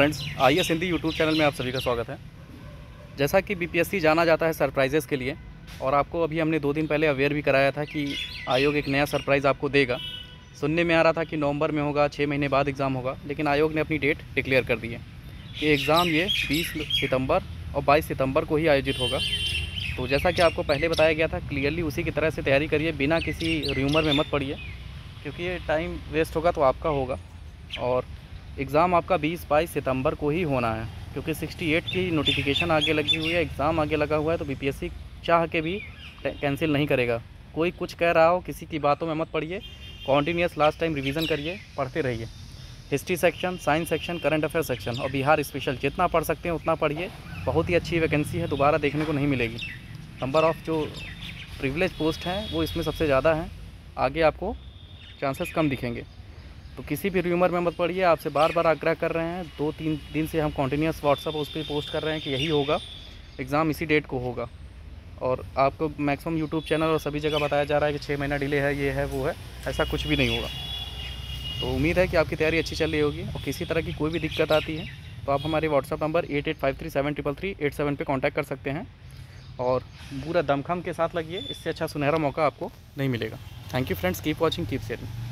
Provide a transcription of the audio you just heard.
Friends I S Hindi YouTube channel में आप सभी का स्वागत है। जैसा कि बीपीएससी जाना जाता है सरप्राइजेस के लिए, और आपको अभी हमने दो दिन पहले अवेयर भी कराया था कि आयोग एक नया सरप्राइज़ आपको देगा। सुनने में आ रहा था कि नवंबर में होगा छः महीने बाद एग्ज़ाम होगा, लेकिन आयोग ने अपनी डेट डिक्लेयर कर दी है कि एग्ज़ाम ये बीस सितंबर और बाईस सितंबर को ही आयोजित होगा। तो जैसा कि आपको पहले बताया गया था क्लियरली उसी की तरह से तैयारी करिए, बिना किसी र्यूमर में मत पड़िए, क्योंकि ये टाइम वेस्ट होगा तो आपका होगा। और एग्ज़ाम आपका 20-22 सितंबर को ही होना है, क्योंकि 68 की नोटिफिकेशन आगे लगी हुई है, एग्ज़ाम आगे लगा हुआ है तो बीपीएससी चाह के भी कैंसिल नहीं करेगा। कोई कुछ कह रहा हो, किसी की बातों में मत पढ़िए कॉन्टीन्यूस लास्ट टाइम रिवीजन करिए, पढ़ते रहिए। History section science section current affair section और बिहार स्पेशल जितना पढ़ सकते हैं, उतना पढ़िए। बहुत ही अच्छी वैकेंसी है, दोबारा देखने को नहीं मिलेगी। नंबर ऑफ़ जो प्रिविलेज पोस्ट हैं, वो इसमें सबसे ज़्यादा हैं। आगे आपको चांसेस कम दिखेंगे। तो किसी भी र्यूमर में मत पड़िए, आपसे बार बार आग्रह कर रहे हैं। दो तीन दिन से हम कॉन्टीन्यूस व्हाट्सअप उस पर पोस्ट कर रहे हैं कि यही होगा। एग्ज़ाम इसी डेट को होगा। और आपको मैक्सिमम यूट्यूब चैनल और सभी जगह बताया जा रहा है कि छः महीना डिले है, ये है, वो है, ऐसा कुछ भी नहीं होगा। तो उम्मीद है कि आपकी तैयारी अच्छी चल रही होगी और किसी तरह की कोई भी दिक्कत आती है तो आप हमारे WhatsApp number eight eight five three seven triple three eight seven पर कॉन्टैक्ट कर सकते हैं। और पूरा दमखम के साथ लगिए, इससे अच्छा सुनहरा मौका आपको नहीं मिलेगा। Thank you friends keep watching keep sharing